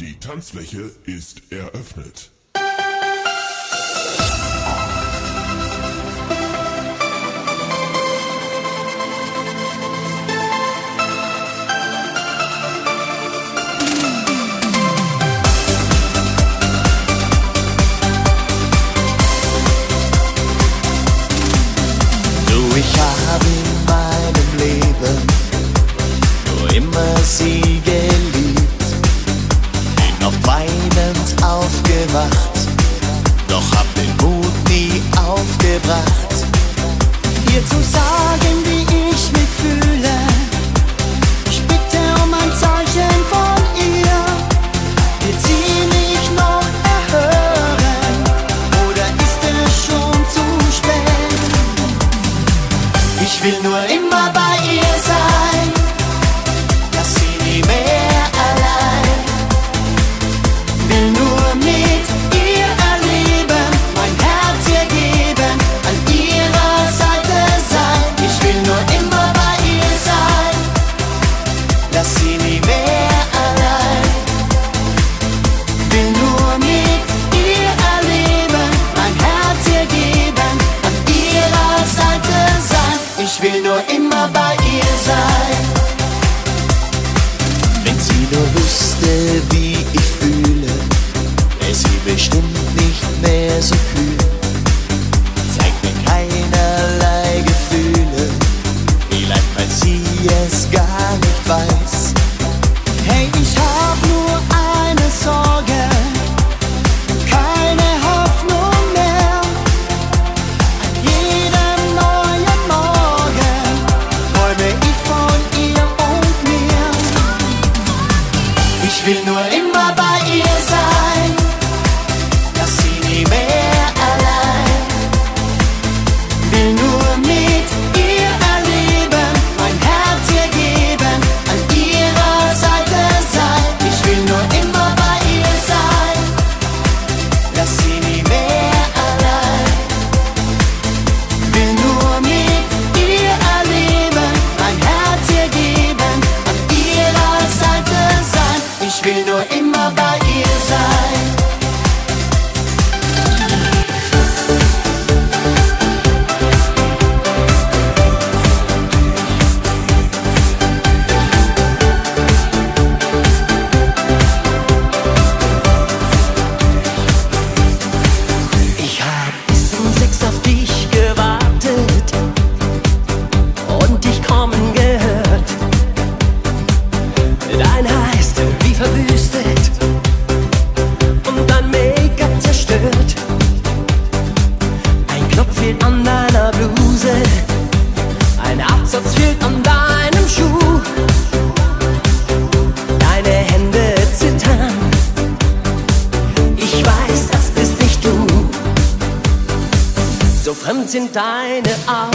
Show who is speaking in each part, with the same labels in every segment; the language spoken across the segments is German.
Speaker 1: Die Tanzfläche ist eröffnet.
Speaker 2: Aufgebracht. Dir zu deine Augen.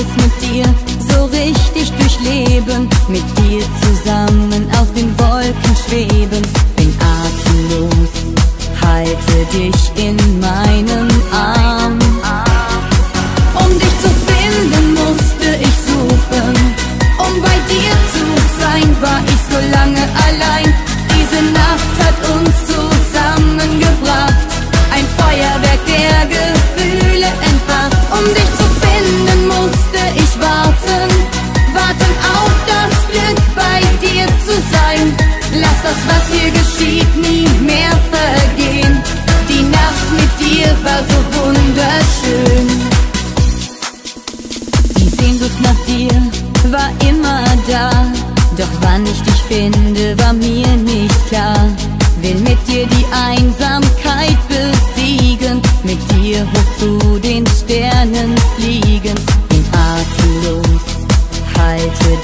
Speaker 2: it's meant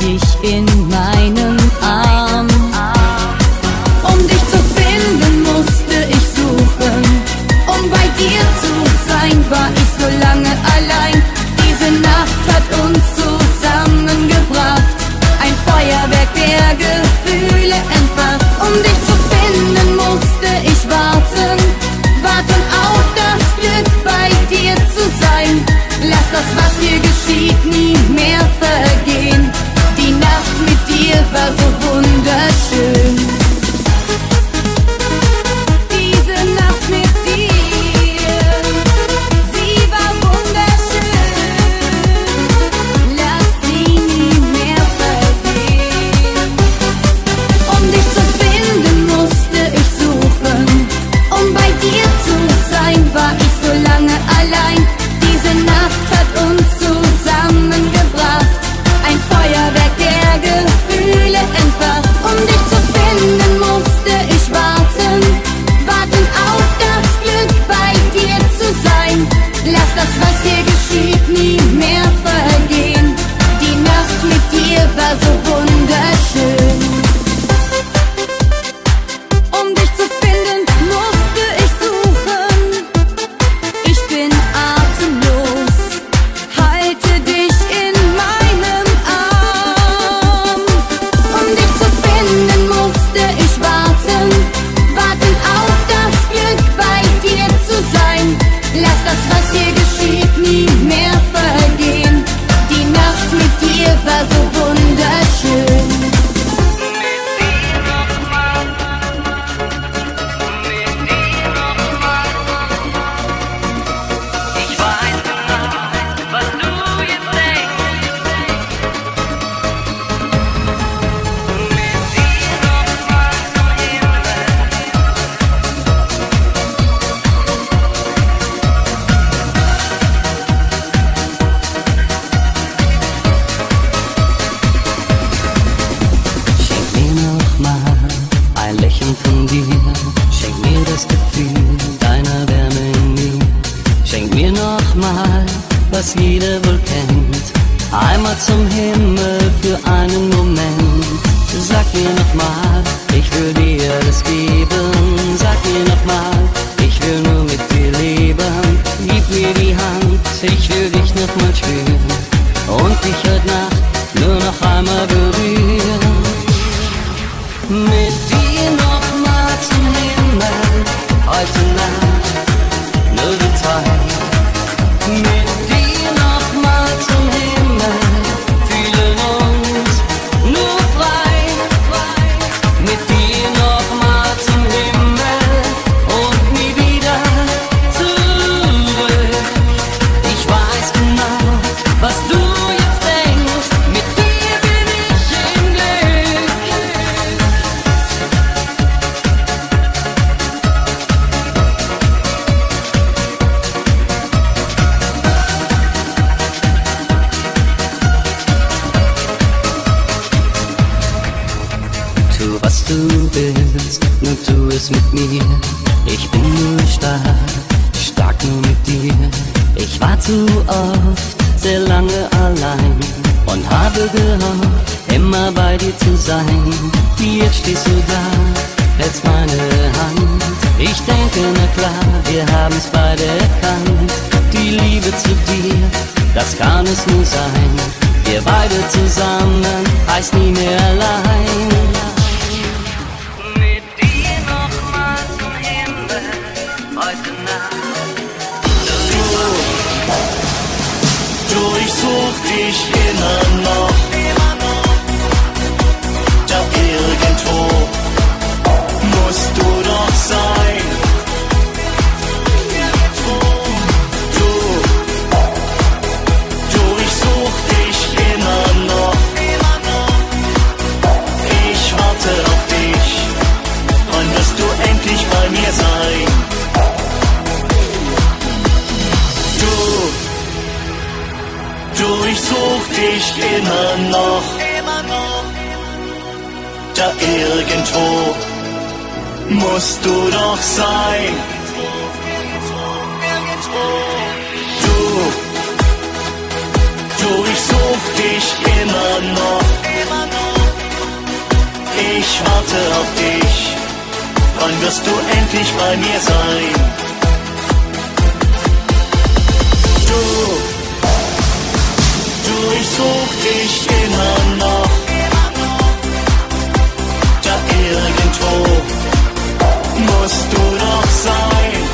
Speaker 2: dich
Speaker 3: in
Speaker 4: mein willst, nur tu es mit mir. Ich bin nur stark, stark nur mit dir. Ich war zu oft sehr lange allein und habe gehofft, immer bei dir zu sein. Jetzt stehst du da, hältst meine Hand. Ich denke, na klar, wir haben's beide erkannt. Die Liebe zu dir, das kann es nur sein. Wir beide zusammen, heißt nie mehr allein.
Speaker 5: ich such dich immer noch. immer noch, immer noch. Da irgendwo musst du doch sein. Du, du, ich such dich immer noch. Ich warte auf dich. Wann wirst du endlich bei mir sein? such dich immer noch. Da irgendwo musst du doch sein.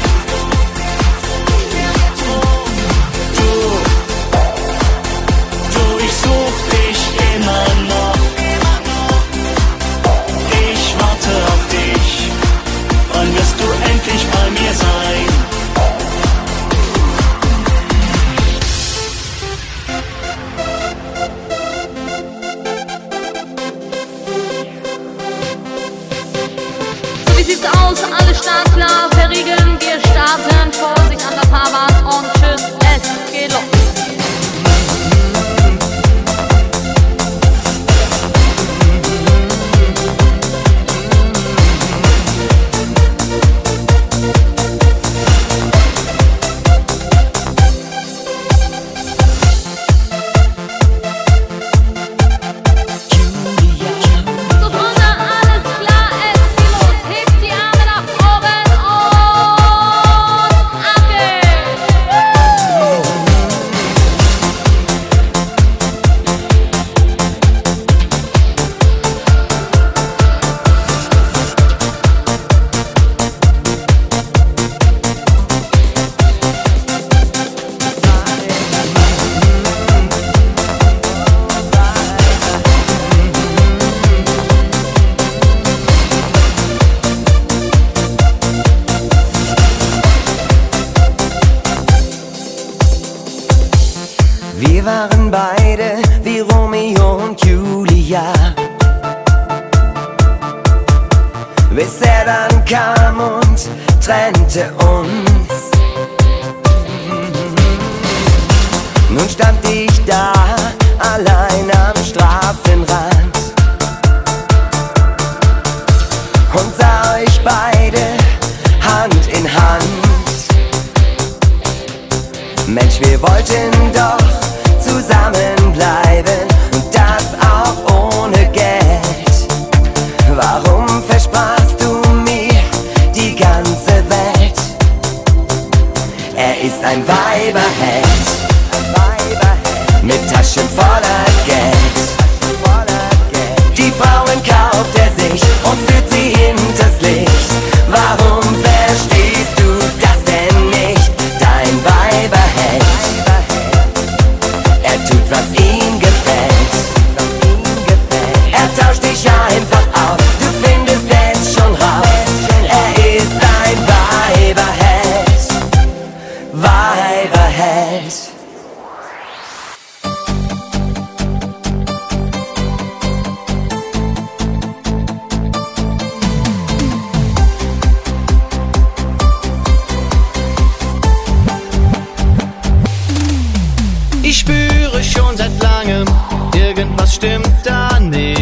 Speaker 5: kam und trennte uns. Nun stand ich da, allein am Strafenrand und sah euch beide Hand in Hand. Mensch, wir wollten doch zusammenbleiben. schon
Speaker 6: seit langem, irgendwas stimmt da nicht.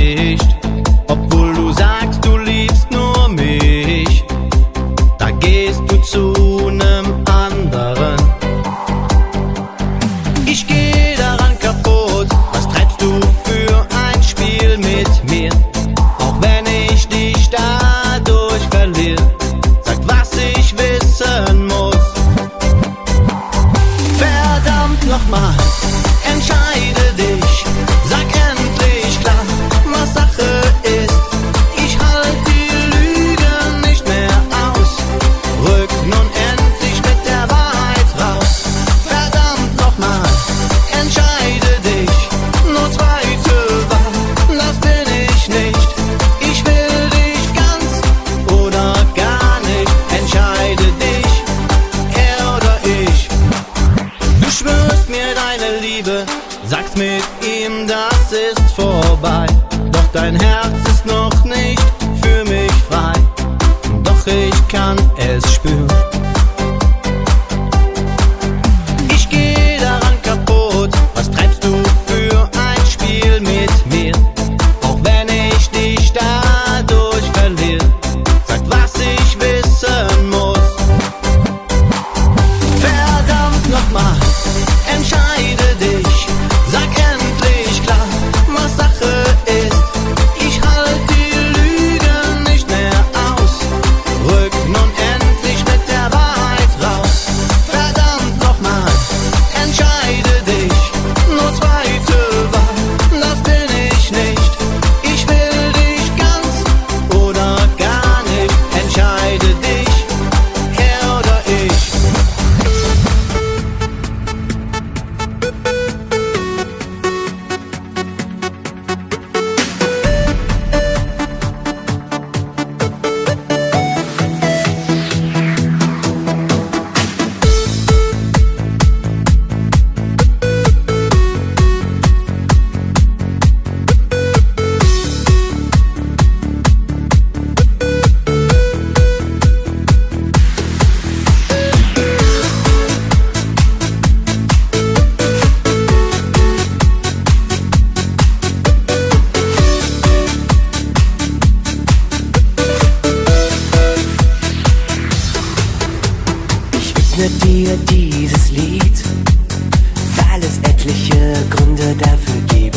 Speaker 6: Gründe dafür gibt,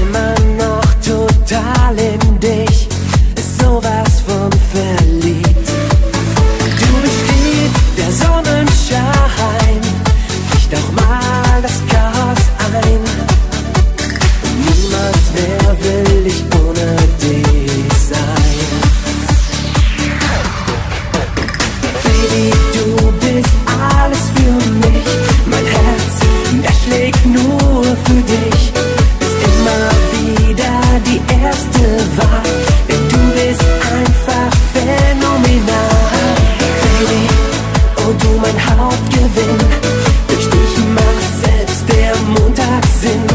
Speaker 6: immer noch total Hauptgewinn. Durch dich
Speaker 7: macht selbst der Montag Sinn.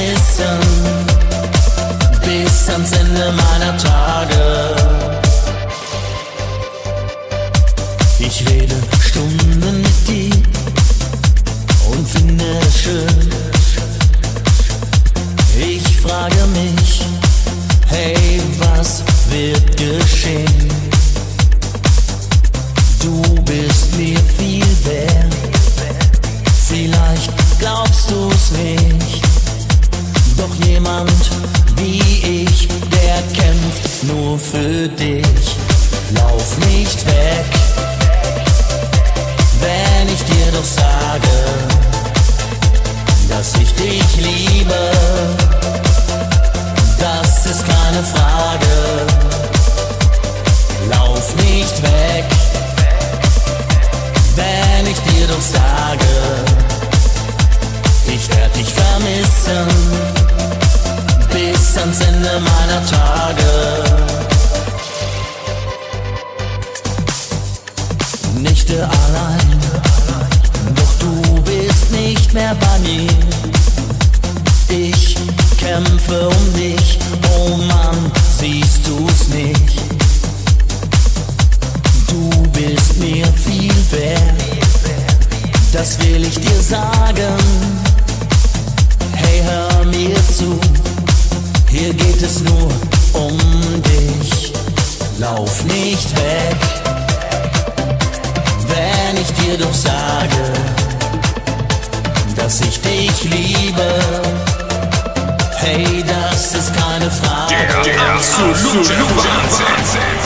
Speaker 7: wissen, bis ans Ende meiner Tage. Ich rede Stunden mit dir und finde es schön. Ich frage mich, hey, was wird geschehen? Du bist mir viel wert. Vielleicht glaubst du's nicht doch jemand wie ich,
Speaker 8: der kämpft nur für dich.
Speaker 9: Lauf nicht weg, wenn ich dir doch sage, dass ich dich liebe. Das ist keine Frage. Lauf nicht weg, wenn ich dir
Speaker 7: doch sage, ich werde dich vermissen bis ans Ende meiner Tage. Nächte allein, doch du bist nicht mehr bei mir. Ich kämpfe um dich, oh Mann, siehst du's nicht? Du bist mir viel wert, das will ich dir sagen. Hey, hör mir zu, hier geht es nur um dich. Lauf nicht weg, wenn ich dir doch sage, dass ich dich liebe. Hey, das ist keine Frage.
Speaker 1: Der absolute Wahnsinn.